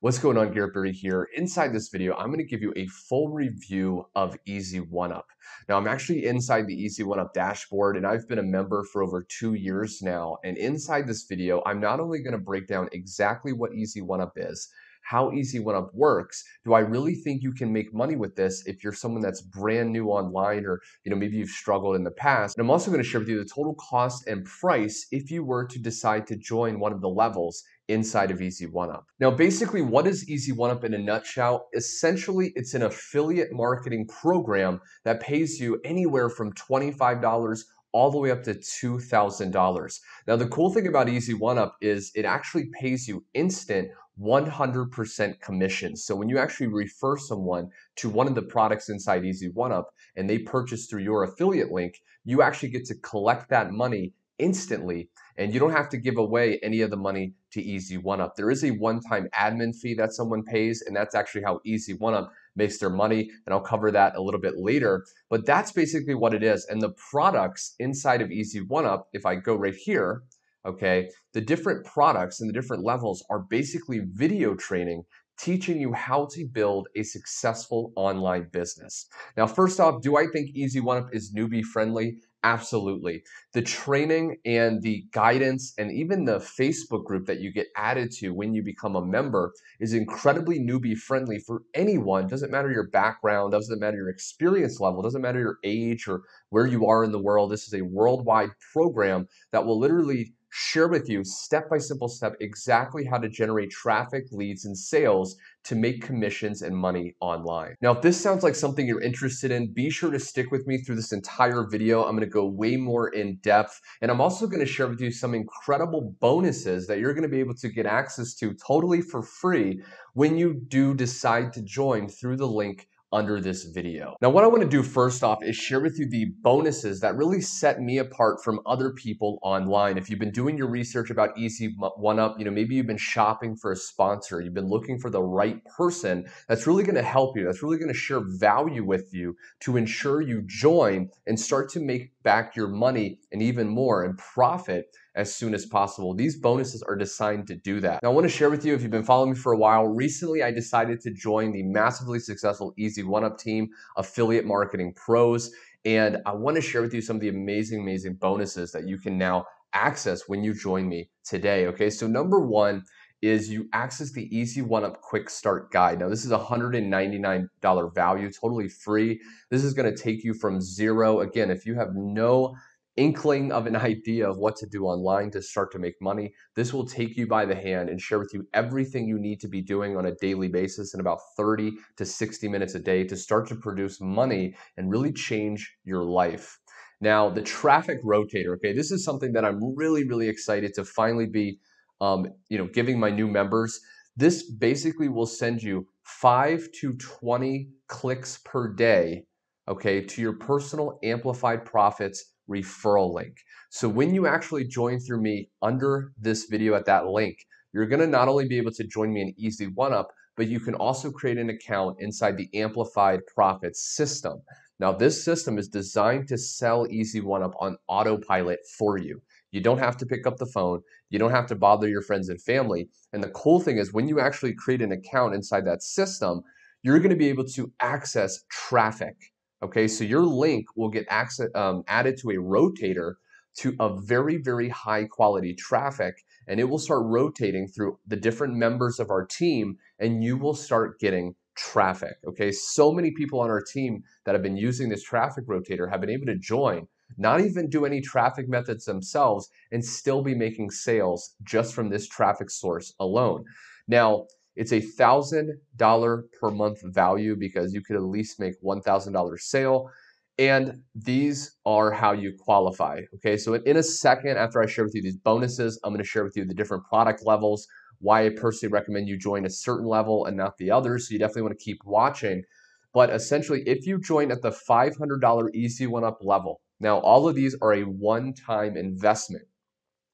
What's going on, Garrett Barry here. Inside this video, I'm going to give you a full review of Easy One Up. Now, I'm actually inside the Easy One Up dashboard, and I've been a member for over two years now. And inside this video, I'm not only going to break down exactly what Easy One Up is, how Easy One Up works. Do I really think you can make money with this if you're someone that's brand new online or you know maybe you've struggled in the past? And I'm also going to share with you the total cost and price if you were to decide to join one of the levels inside of Easy One Up. Now, basically, what is Easy One Up in a nutshell? Essentially, it's an affiliate marketing program that pays you anywhere from $25 all the way up to $2,000. Now, the cool thing about Easy One Up is it actually pays you instant 100% commission. So when you actually refer someone to one of the products inside Easy One Up and they purchase through your affiliate link, you actually get to collect that money instantly and you don't have to give away any of the money to Easy One Up. There is a one-time admin fee that someone pays, and that's actually how Easy One Up makes their money, and I'll cover that a little bit later. But that's basically what it is. And the products inside of Easy One Up, if I go right here, okay, the different products and the different levels are basically video training teaching you how to build a successful online business. Now, first off, do I think Easy One Up is newbie friendly? Absolutely. The training and the guidance and even the Facebook group that you get added to when you become a member is incredibly newbie friendly for anyone. Doesn't matter your background, doesn't matter your experience level, doesn't matter your age or where you are in the world. This is a worldwide program that will literally share with you step by simple step exactly how to generate traffic, leads, and sales to make commissions and money online. Now, if this sounds like something you're interested in, be sure to stick with me through this entire video. I'm gonna go way more in depth, and I'm also gonna share with you some incredible bonuses that you're gonna be able to get access to totally for free when you do decide to join through the link under this video. Now, what I wanna do first off is share with you the bonuses that really set me apart from other people online. If you've been doing your research about Easy One Up, you know, maybe you've been shopping for a sponsor, you've been looking for the right person that's really gonna help you, that's really gonna share value with you to ensure you join and start to make back your money and even more and profit as soon as possible. These bonuses are designed to do that. Now, I want to share with you if you've been following me for a while. Recently, I decided to join the massively successful Easy One Up team, Affiliate Marketing Pros. And I want to share with you some of the amazing, amazing bonuses that you can now access when you join me today. Okay, so number one is you access the Easy One Up Quick Start Guide. Now, this is a $199 value, totally free. This is going to take you from zero. Again, if you have no inkling of an idea of what to do online to start to make money. This will take you by the hand and share with you everything you need to be doing on a daily basis in about 30 to 60 minutes a day to start to produce money and really change your life. Now, the traffic rotator, okay, this is something that I'm really, really excited to finally be, um, you know, giving my new members. This basically will send you five to 20 clicks per day, okay, to your personal amplified profits referral link. So when you actually join through me under this video at that link, you're gonna not only be able to join me in Easy One Up, but you can also create an account inside the Amplified Profits system. Now, this system is designed to sell Easy One Up on autopilot for you. You don't have to pick up the phone. You don't have to bother your friends and family. And the cool thing is, when you actually create an account inside that system, you're going to be able to access traffic. Okay, so your link will get access, um, added to a rotator to a very, very high quality traffic, and it will start rotating through the different members of our team, and you will start getting traffic. Okay, so many people on our team that have been using this traffic rotator have been able to join, not even do any traffic methods themselves, and still be making sales just from this traffic source alone. Now, it's a $1,000 per month value because you could at least make $1,000 sale. And these are how you qualify. Okay, so in a second, after I share with you these bonuses, I'm going to share with you the different product levels, why I personally recommend you join a certain level and not the others. So you definitely want to keep watching. But essentially, if you join at the $500 Easy One Up level, now all of these are a one time investment.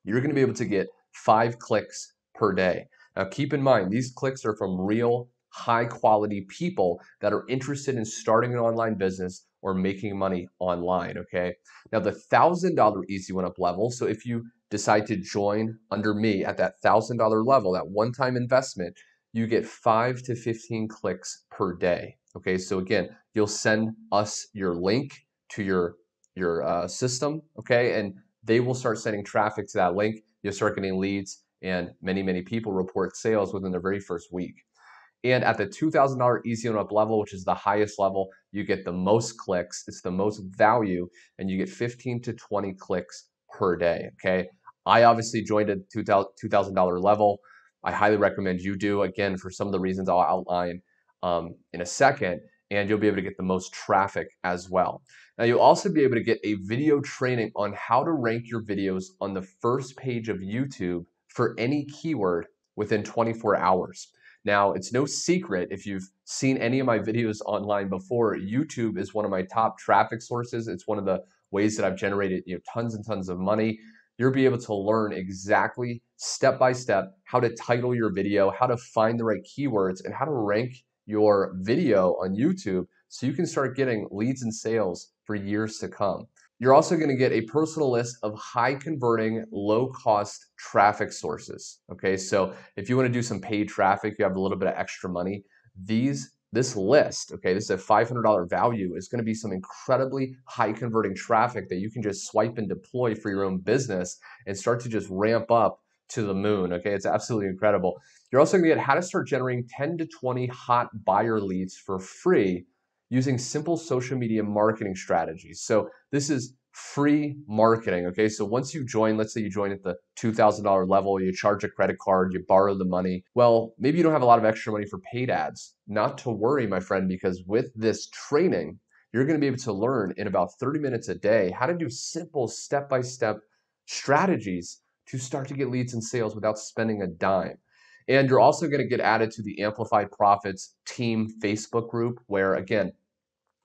You're going to be able to get five clicks per day. Now, keep in mind, these clicks are from real high quality people that are interested in starting an online business or making money online. Okay. Now, the $1,000 Easy One Up level. So, if you decide to join under me at that $1,000 level, that one time investment, you get five to 15 clicks per day. Okay, so again, you'll send us your link to your your uh, system, okay, and they will start sending traffic to that link. You'll start getting leads, and many many people report sales within their very first week. And at the $2,000 Easy One Up level, which is the highest level, you get the most clicks. It's the most value, and you get 15 to 20 clicks per day. Okay. I obviously joined at $2,000 level. I highly recommend you do, again, for some of the reasons I'll outline um, in a second, and you'll be able to get the most traffic as well. Now, you'll also be able to get a video training on how to rank your videos on the first page of YouTube for any keyword within 24 hours. Now, it's no secret if you've seen any of my videos online before, YouTube is one of my top traffic sources. It's one of the ways that I've generated you know, tons and tons of money. You'll be able to learn exactly step by step how to title your video, how to find the right keywords, and how to rank your video on YouTube so you can start getting leads and sales for years to come. You're also going to get a personal list of high converting, low cost traffic sources. Okay, so if you want to do some paid traffic, you have a little bit of extra money. These this list, okay, this is a $500 value, is going to be some incredibly high converting traffic that you can just swipe and deploy for your own business and start to just ramp up to the moon. Okay, it's absolutely incredible. You're also going to get how to start generating 10 to 20 hot buyer leads for free using simple social media marketing strategies. So this is free marketing. Okay, so once you join, let's say you join at the $2,000 level, you charge a credit card, you borrow the money. Well, maybe you don't have a lot of extra money for paid ads. Not to worry, my friend, because with this training, you're going to be able to learn in about 30 minutes a day how to do simple step by step strategies to start to get leads and sales without spending a dime. And you're also going to get added to the Amplified Profits team Facebook group, where again,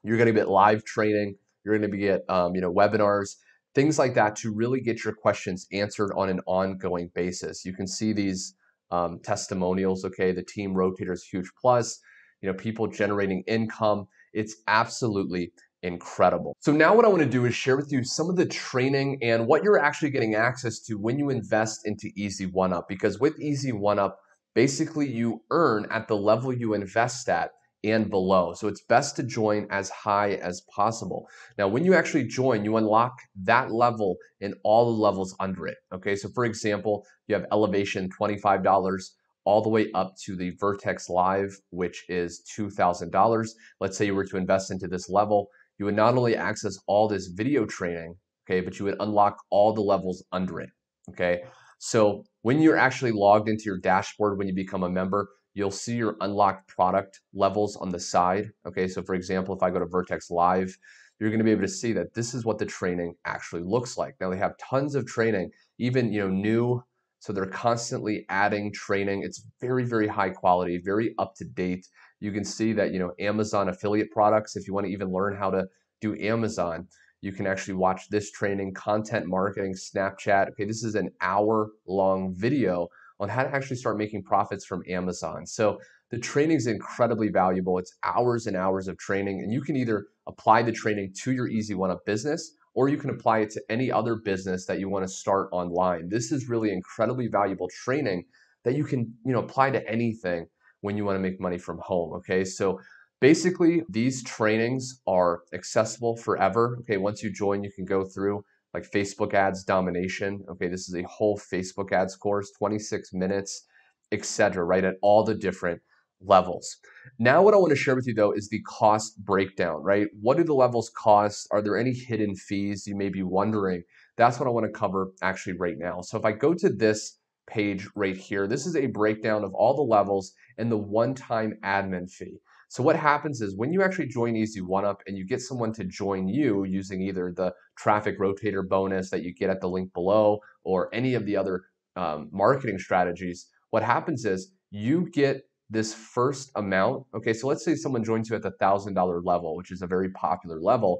you're going to get live training. You're going to get um, you know webinars, things like that to really get your questions answered on an ongoing basis. You can see these um, testimonials. Okay, the team rotator is huge plus. You know, people generating income. It's absolutely incredible. So now what I want to do is share with you some of the training and what you're actually getting access to when you invest into Easy One Up. Because with Easy One Up, basically you earn at the level you invest at and below. So it's best to join as high as possible. Now, when you actually join, you unlock that level and all the levels under it. Okay, so for example, you have elevation $25 all the way up to the Vertex Live, which is $2,000. Let's say you were to invest into this level, you would not only access all this video training, okay, but you would unlock all the levels under it. Okay, so when you're mm-hmm. actually logged into your dashboard when you become a member, you'll see your unlocked product levels on the side. Okay, so for example, if I go to Vertex Live, you're going to be able to see that this is what the training actually looks like. Now they have tons of training, even you know new, so they're constantly adding training. It's very very high quality, very up to date. You can see that you know Amazon affiliate products. If you want to even learn how to do Amazon, you can actually watch this training, content marketing, Snapchat. Okay, this is an hour long video on how to actually start making profits from Amazon. So the training is incredibly valuable. It's hours and hours of training, and you can either apply the training to your Easy One Up business or you can apply it to any other business that you want to start online. This is really incredibly valuable training that you can, you know, apply to anything when you want to make money from home, okay? So basically, these trainings are accessible forever. Okay, once you join, you can go through like Facebook ads domination. Okay, this is a whole Facebook ads course, 26 minutes, etc. right? At all the different levels. Now, what I want to share with you though is the cost breakdown, right? What do the levels cost? Are there any hidden fees you may be wondering? That's what I want to cover actually right now. So if I go to this page right here, this is a breakdown of all the levels and the one-time admin fee. So what happens is when you actually join Easy One Up and you get someone to join you using either the traffic rotator bonus that you get at the link below or any of the other um, marketing strategies, what happens is you get this first amount. Okay, so let's say someone joins you at the thousand dollar level, which is a very popular level.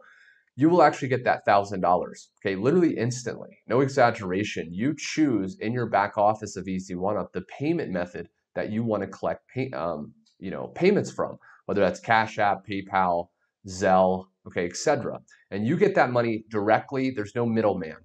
You will actually get that thousand dollars. Okay, literally instantly, no exaggeration. You choose in your back office of Easy One Up the payment method that you want to collect pay, um, you know payments from whether that's Cash App, PayPal, Zelle, okay, etc. And you get that money directly. There's no middleman.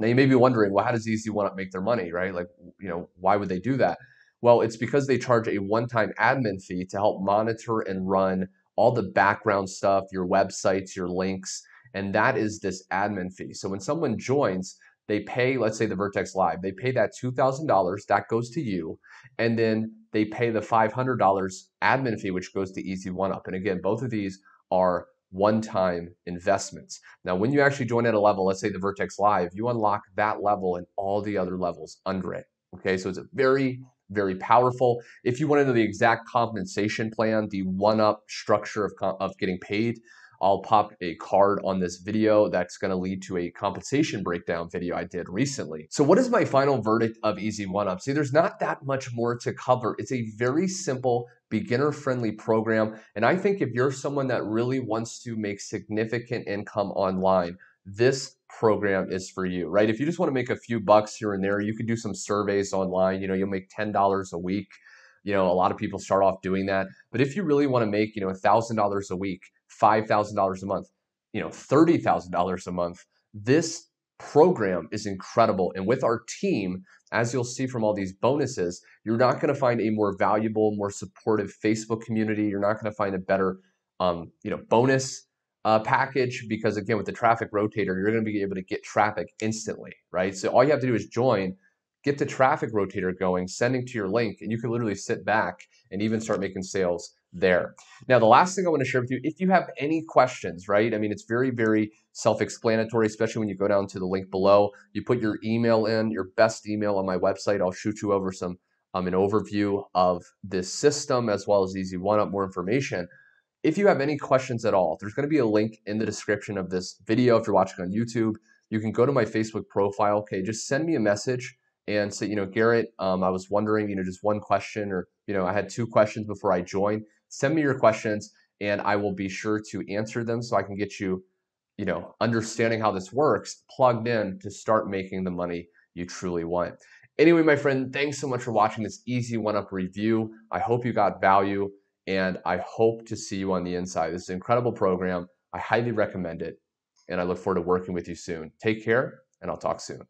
Now you may be wondering, well, how does Easy One Up make their money, right? Like, you know, why would they do that? Well, it's because they charge a one time admin fee to help monitor and run all the background stuff, your websites, your links, and that is this admin fee. So when someone joins, they pay, let's say the Vertex Live, they pay that $2,000, that goes to you, and then they pay the $500 admin fee, which goes to Easy One Up. And again, both of these are one time investments. Now, when you actually join at a level, let's say the Vertex Live, you unlock that level and all the other levels under it. Okay, so it's a very, very powerful. If you want to know the exact compensation plan, the one up structure of, of getting paid, I'll pop a card on this video that's going to lead to a compensation breakdown video I did recently. So what is my final verdict of Easy One Up? See, there's not that much more to cover. It's a very simple, beginner friendly program. And I think if you're someone that really wants to make significant income online, this program is for you, right? If you just want to make a few bucks here and there, you could do some surveys online. You know, you'll make $10 a week. You know, a lot of people start off doing that. But if you really want to make, you know, $1,000 a week, $5,000 a month, you know, $30,000 a month, this program is incredible. And with our team, as you'll see from all these bonuses, you're not going to find a more valuable, more supportive Facebook community. You're not going to find a better, um, you know, bonus uh, package because again, with the traffic rotator, you're going to be able to get traffic instantly, right? So all you have to do is join, get the traffic rotator going, sending to your link, and you can literally sit back and even start making sales there. Now, the last thing I want to share with you, if you have any questions, right? I mean, it's very, very self explanatory, especially when you go down to the link below. You put your email in, your best email on my website. I'll shoot you over some, um, an overview of this system as well as Easy One Up, more information. If you have any questions at all, there's going to be a link in the description of this video. If you're watching on YouTube, you can go to my Facebook profile. Okay, just send me a message and say, you know, Garrett, um, I was wondering, you know, just one question, or you know, I had two questions before I joined send me your questions and I will be sure to answer them so I can get you, you know, understanding how this works plugged in to start making the money you truly want. Anyway, my friend, thanks so much for watching this easy one up review. I hope you got value and I hope to see you on the inside. This is an incredible program. I highly recommend it and I look forward to working with you soon. Take care and I'll talk soon.